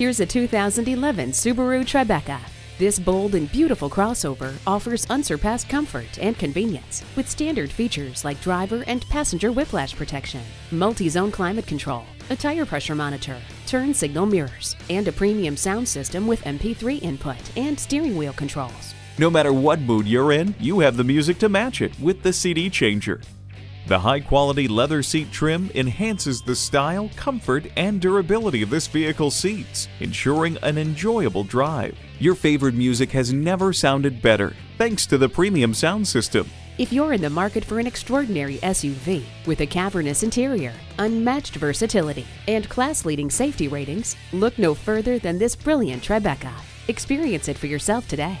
Here's a 2011 Subaru Tribeca. This bold and beautiful crossover offers unsurpassed comfort and convenience with standard features like driver and passenger whiplash protection, multi-zone climate control, a tire pressure monitor, turn signal mirrors, and a premium sound system with MP3 input and steering wheel controls. No matter what mood you're in, you have the music to match it with the CD changer. The high-quality leather seat trim enhances the style, comfort, and durability of this vehicle's seats, ensuring an enjoyable drive. Your favorite music has never sounded better thanks to the premium sound system. If you're in the market for an extraordinary SUV with a cavernous interior, unmatched versatility, and class-leading safety ratings, look no further than this brilliant Tribeca. Experience it for yourself today.